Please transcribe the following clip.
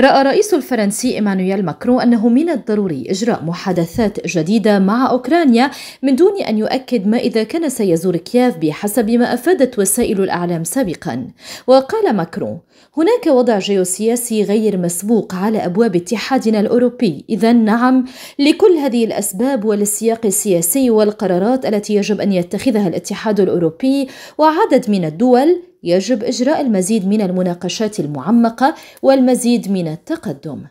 رأى الرئيس الفرنسي إيمانويل ماكرون أنه من الضروري إجراء محادثات جديدة مع أوكرانيا من دون أن يؤكد ما إذا كان سيزور كييف بحسب ما أفادت وسائل الإعلام سابقا. وقال ماكرون هناك وضع جيوسياسي غير مسبوق على أبواب اتحادنا الأوروبي. إذا نعم لكل هذه الأسباب وللسياق السياسي والقرارات التي يجب أن يتخذها الاتحاد الأوروبي وعدد من الدول يجب إجراء المزيد من المناقشات المعمقة والمزيد من التقدم.